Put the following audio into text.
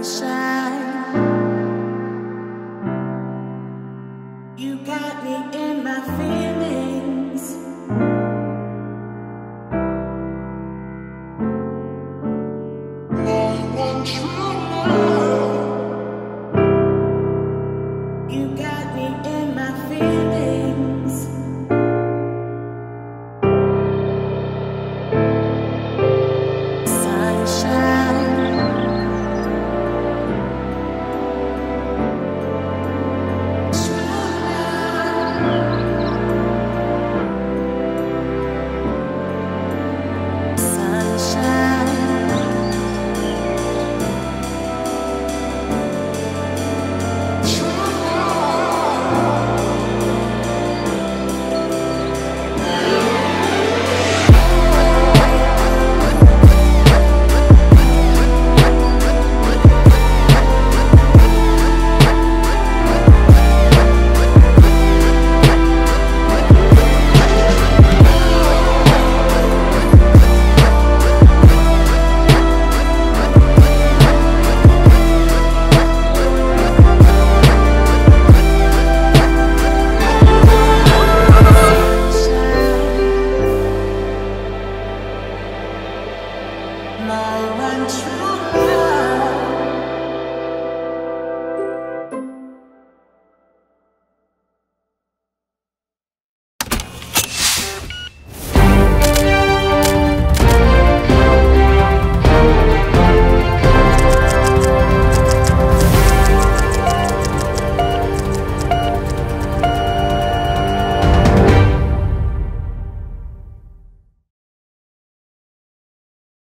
sunshine. You got me in my feelings. You got One true love.